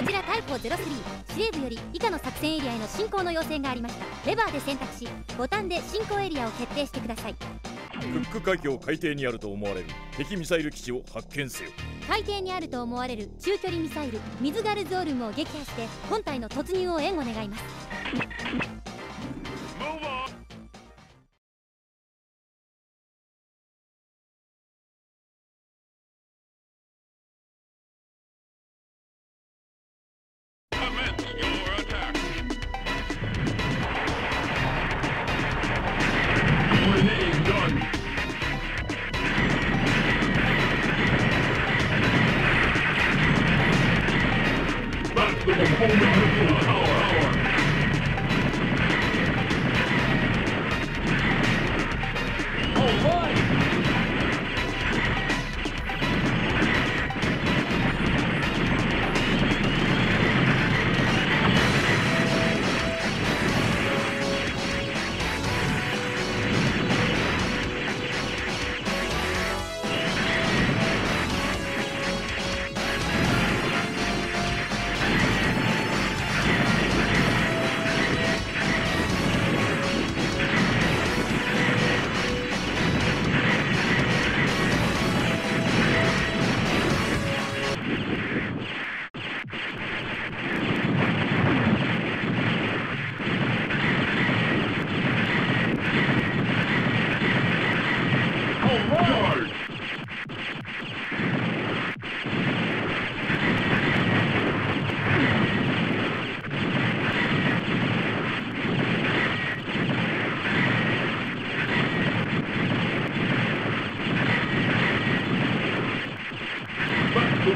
こちら逮捕03司令部より以下の作戦エリアへの進行の要請がありました。レバーで選択しボタンで進行エリアを決定してください。クック海峡海底にあると思われる敵ミサイル基地を発見せよ。海底にあると思われる中距離ミサイルミズガルズオルムを撃破して本体の突入を援護願います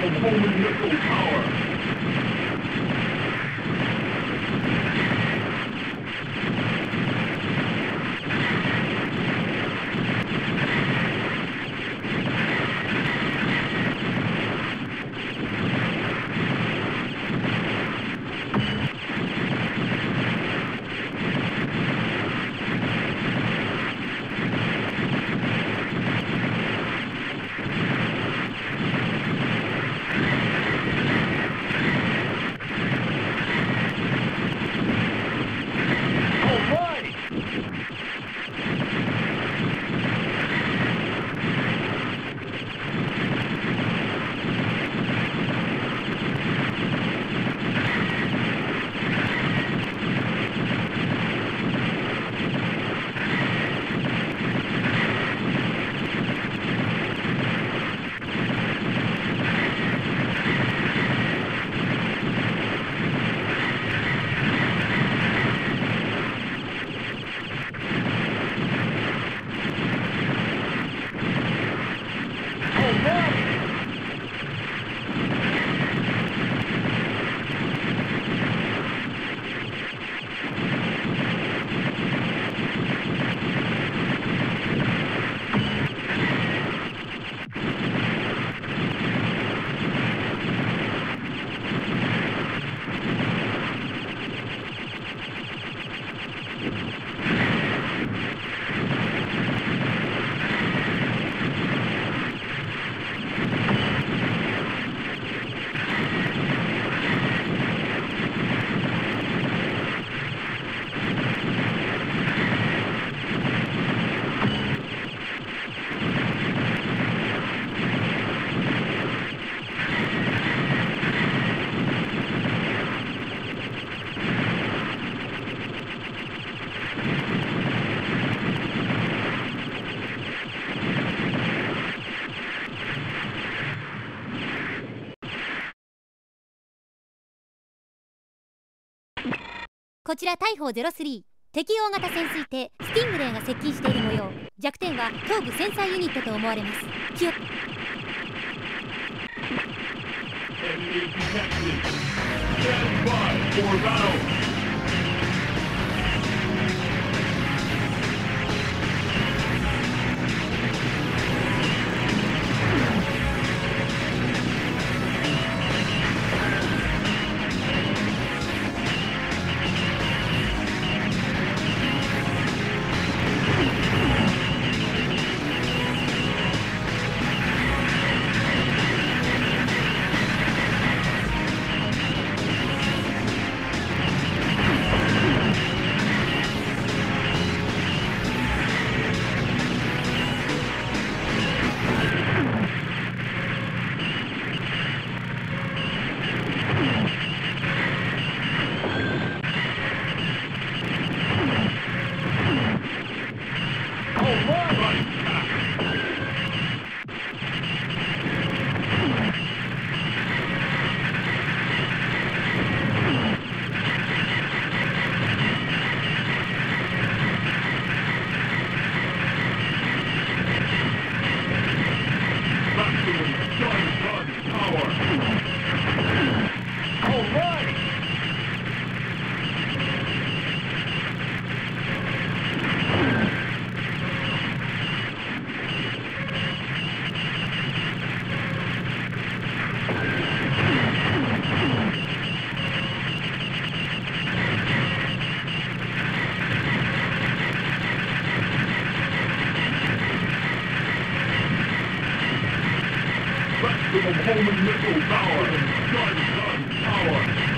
of the Holy nuclear power. こちら大砲03敵大型潜水艇スティングレーが接近している模様。弱点は頭部センサーユニットと思われます。気を Maximum homing missile power. Gun, gun, power.